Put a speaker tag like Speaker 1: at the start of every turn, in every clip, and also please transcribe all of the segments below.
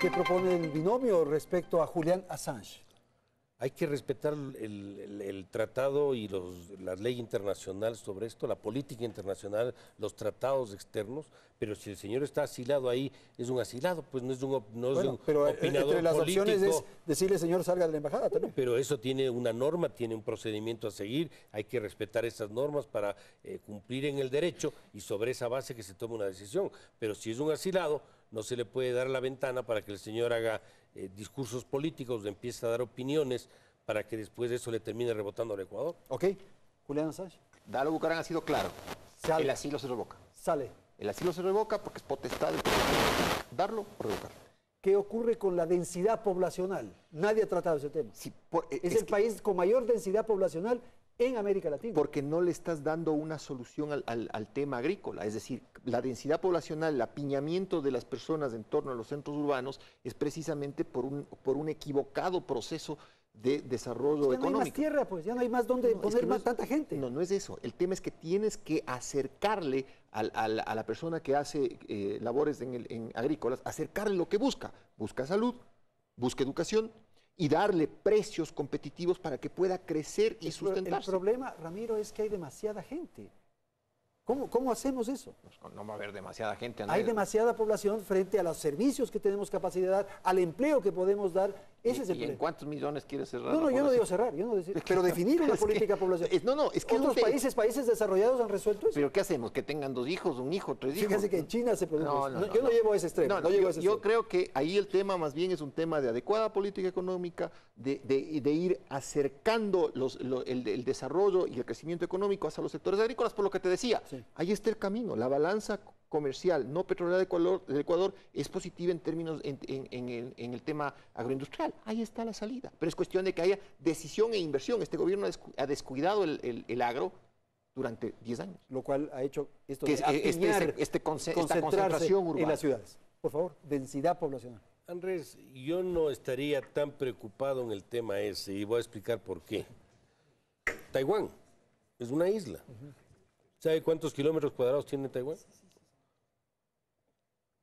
Speaker 1: ¿Qué propone el binomio respecto a Julián Assange?
Speaker 2: Hay que respetar el, el- el tratado y los, la ley internacional sobre esto, la política internacional, los tratados externos, pero si el señor está asilado ahí, es un asilado, pues no es un, no es
Speaker 1: Bueno,
Speaker 2: un
Speaker 1: pero eh,
Speaker 2: opinador
Speaker 1: entre las
Speaker 2: político.
Speaker 1: opciones es decirle, señor, salga de la embajada también.
Speaker 2: Pero eso tiene una norma, tiene un procedimiento a seguir, hay que respetar esas normas para eh, cumplir en el derecho y sobre esa base que se tome una decisión. Pero si es un asilado, no se le puede dar la ventana para que el señor haga eh, discursos políticos, empiece a dar opiniones para que después de eso le termine rebotando al Ecuador.
Speaker 1: ¿Ok? Julián Assange,
Speaker 3: Dalo Bucarán ha sido claro.
Speaker 1: Sale.
Speaker 3: El asilo se revoca.
Speaker 1: sale.
Speaker 3: El asilo se revoca porque es potestad del darlo o revocarlo.
Speaker 1: ¿Qué ocurre con la densidad poblacional? Nadie ha tratado ese tema.
Speaker 3: Sí, por-
Speaker 1: Es,
Speaker 3: es
Speaker 1: el
Speaker 3: que-
Speaker 1: país con mayor densidad poblacional en América Latina.
Speaker 3: Porque no le estás dando una solución al, al- al tema agrícola. Es decir, la densidad poblacional, el apiñamiento de las personas en torno a los centros urbanos es precisamente por un, por un equivocado proceso de desarrollo
Speaker 1: ya no hay más
Speaker 3: económico.
Speaker 1: tierra, pues, ya no hay más donde
Speaker 3: No, es
Speaker 1: poner
Speaker 3: no
Speaker 1: más
Speaker 3: es-
Speaker 1: tanta gente.
Speaker 3: No, no es eso. El tema es que tienes que acercarle al- al- a la persona que hace eh, labores en, el- en agrícolas, acercarle lo que busca. Busca salud, busca educación y darle precios competitivos para que pueda crecer y
Speaker 1: El pro- El
Speaker 3: sustentarse.
Speaker 1: problema, Ramiro, es que hay demasiada gente. ¿Cómo, cómo hacemos eso?
Speaker 3: Pues, No va a haber demasiada gente.
Speaker 1: Hay demasiada población frente a los servicios que tenemos capacidad de dar, al empleo que podemos dar. Ese
Speaker 3: ¿Y-
Speaker 1: es el
Speaker 3: ¿Y en cuántos millones quieres cerrar?
Speaker 1: No, no, yo no digo cerrar, yo no decir, pero definir una política poblacional.
Speaker 3: no, no, es que
Speaker 1: Otros
Speaker 3: te-
Speaker 1: países, países desarrollados han resuelto eso.
Speaker 3: ¿Pero qué hacemos? ¿Que tengan dos hijos, un hijo, tres hijos?
Speaker 1: Fíjense que en China se produce
Speaker 3: No, no,
Speaker 1: yo no, llevo a ese extremo.
Speaker 3: No, yo,
Speaker 1: ese
Speaker 3: yo
Speaker 1: extremo.
Speaker 3: creo que ahí el tema más bien es un tema de adecuada política económica, de, de- de ir acercando los- lo- el, el desarrollo y el crecimiento económico hacia los sectores agrícolas, por lo que te decía,
Speaker 1: Sí.
Speaker 3: ahí está el camino. La balanza comercial no petrolera de Ecuador, del Ecuador es positiva en términos en, en- en el, en el tema agroindustrial. Ahí está la salida. Pero es cuestión de que haya decisión e inversión. Este gobierno ha descu- ha descuidado el, el- el agro durante 10 años.
Speaker 1: Lo cual ha hecho esto
Speaker 3: Que
Speaker 1: de
Speaker 3: es- este- este- este conce- esta concentración
Speaker 1: en
Speaker 3: urbana.
Speaker 1: las ciudades. Por favor, densidad poblacional.
Speaker 2: Andrés, yo no estaría tan preocupado en el tema ese y voy a explicar por qué. Taiwán es una isla. ¿Sabe cuántos kilómetros cuadrados tiene Taiwán?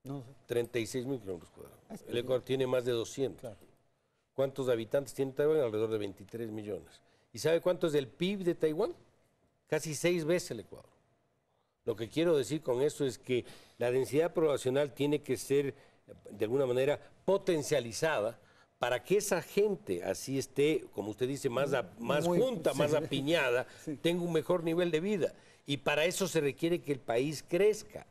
Speaker 1: No sé.
Speaker 2: 36 mil kilómetros cuadrados. El Ecuador tiene más de 200.
Speaker 1: Claro.
Speaker 2: ¿Cuántos habitantes tiene Taiwán? Alrededor de 23 millones. ¿Y sabe cuánto es el PIB de Taiwán? Casi seis veces el Ecuador. Lo que quiero decir con esto es que la densidad poblacional tiene que ser, de alguna manera, potencializada para que esa gente, así esté, como usted dice, más, a- más
Speaker 1: Muy-
Speaker 2: junta,
Speaker 1: sí.
Speaker 2: más apiñada, tenga un mejor nivel de vida. Y para eso se requiere que el país crezca.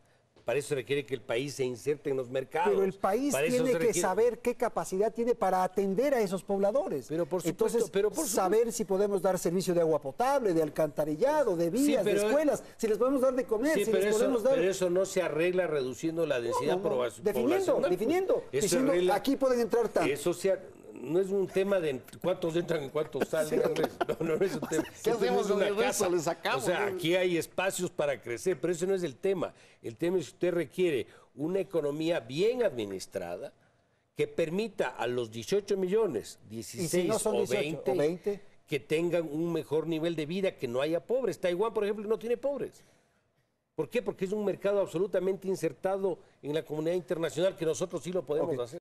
Speaker 2: Para eso se requiere que el país se inserte en los mercados.
Speaker 1: Pero el país tiene que saber qué capacidad tiene para atender a esos pobladores.
Speaker 2: Pero por supuesto,
Speaker 1: Entonces,
Speaker 2: pero por supuesto.
Speaker 1: saber si podemos dar servicio de agua potable, de alcantarillado, de
Speaker 2: Sí,
Speaker 1: vías, de escuelas, si les podemos dar de comer,
Speaker 2: Sí,
Speaker 1: si les
Speaker 2: eso,
Speaker 1: podemos dar...
Speaker 2: pero eso no se arregla reduciendo la densidad
Speaker 1: No, no, definiendo,
Speaker 2: poblacional.
Speaker 1: definiendo, diciendo,
Speaker 2: arregla-
Speaker 1: aquí pueden entrar tantos.
Speaker 2: Eso se no es un tema de cuántos entran y cuántos salen. No, no es un tema.
Speaker 3: ¿Qué hacemos con el resto? Le sacamos,
Speaker 2: O sea, aquí hay espacios para crecer, pero ese no es el tema. El tema es que usted requiere una economía bien administrada que permita a los 18 millones, 16
Speaker 1: no son
Speaker 2: o
Speaker 1: 18 o
Speaker 2: 20,
Speaker 1: 20,
Speaker 2: que tengan un mejor nivel de vida, que no haya pobres. Taiwán, por ejemplo, no tiene pobres. ¿Por qué? Porque es un mercado absolutamente insertado en la comunidad internacional que nosotros sí lo podemos hacer.